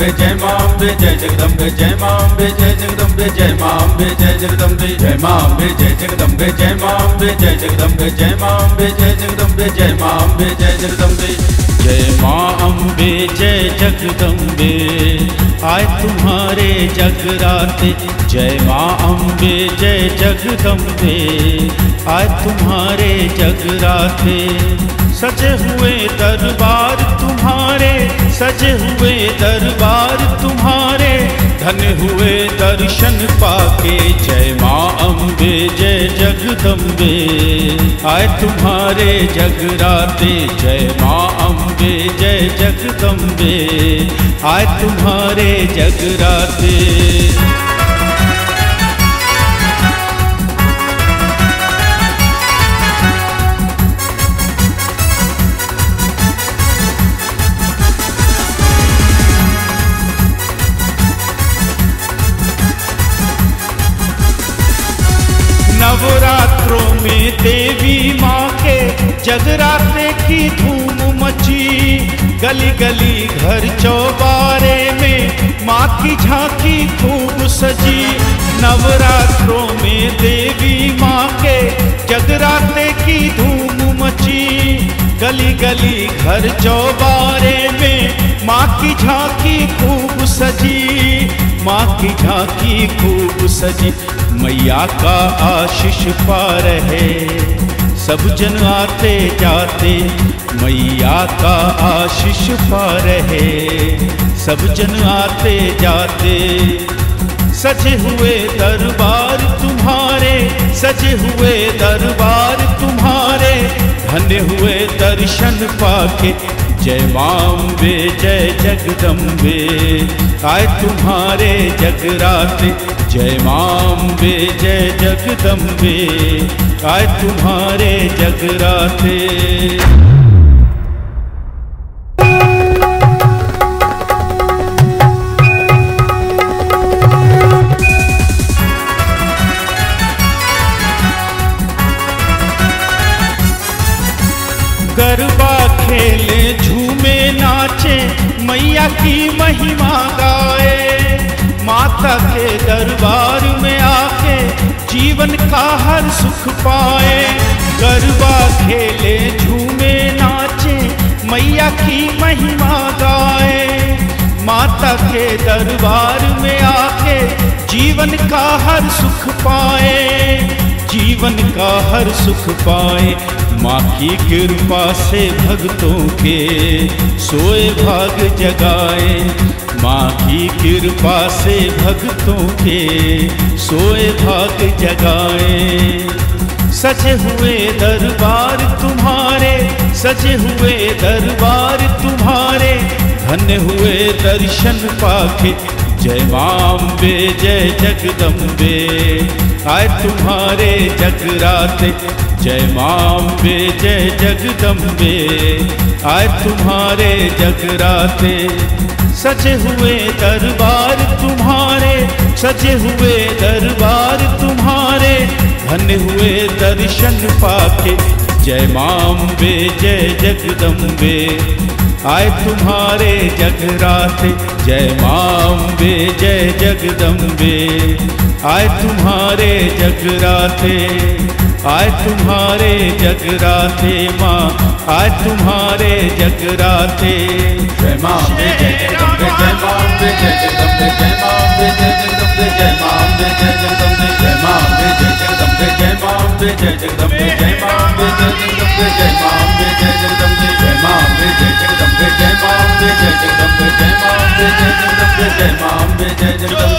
जगदम्बे जय माँ अम्बे जय जगदम्बे, जय माँ अम्बे जय जगदम्बे, जय माँ अम्बे जय जगदम्बे, जय माँ अम्बे जय जगदम्बे, जय माँ अम्बे जय जगदम्बे, जय माँ अम्बे जय जगदम्बे, जय माँ अम्बे जय जगदम्बे। जय माँ अम्बे जय जगदम्बे, आए तुम्हारे जगराते जय माँ अम्बे जय जगदम्बे, आए तुम्हारे जगराते सजे हुए दरबार तुम्हारे सजे हुए दरबार तुम्हारे, धन हुए दर्शन पाके। जय माँ अम्बे, जय जगदम्बे। आए तुम्हारे जगराते, जय माँ अम्बे, जय जगदम्बे। आए तुम्हारे जगराते। जगराते की धूम मची गली गली घर चौबारे में माँ की झांकी खूब सजी। नवरात्रों में देवी माँ के जगराते की धूम मची गली गली घर चौबारे में माँ की झांकी खूब सजी। माँ की झांकी खूब सजी, मैया का आशीष पा रहे। सब जन आते जाते, मैया का आशीष पा रहे। सब जन आते जाते, सजे हुए दरबार तुम्हारे, सजे हुए दरबार तुम्हारे। धन्य हुए दर्शन पाके, जय माम्बे जय जगदम्बे। आए तुम्हारे जगराते जय माम्बे जय जगदम्बे, आए तुम्हारे जगराते। गरबा खेले, झूमे, नाचे, मैया की महिमा गाए। माता के दरबार में आके जीवन का हर सुख पाए। गरबा खेले, झूमे, नाचे, मैया की महिमा गाए। माता के दरबार में आके जीवन का हर सुख पाए। जीवन का हर सुख पाए। माँ की कृपा से भक्तों के सोए भाग जगाए। माँ की कृपा से भक्तों के सोए भाग जगाए। सजे हुए दरबार तुम्हारे, सजे हुए दरबार तुम्हारे, धन्य हुए दर्शन पाके जय माम्बे जय जगदम्बे। आए तुम्हारे जगराते जय माम्बे जय जगदम्बे। आए तुम्हारे जगराते सजे हुए दरबार तुम्हारे, सजे हुए दरबार तुम्हारे। धन्य हुए दर्शन पाके, जय माम्बे जय जगदम्बे। आए तुम्हारे जगराते जय माम्बे जय जगदम्बे। आए तुम्हारे जगराते आए तुम्हारे जगराते माँ। आए तुम्हारे जगराते जय माँ अम्बे जय जगदम्बे, जय माँ अम्बे जय जगदम्बे, जय माँ अम्बे जय जगदम्बे, जय माँ अम्बे जय जगदम्बे, जय माँ अम्बे जय जगदम्बे, जय माँ अम्बे जय जगदम्बे, जय माँ अम्बे जय जगदम्बे, जय जय जय जगदम्बे जय माँ जय जय जगदम्बे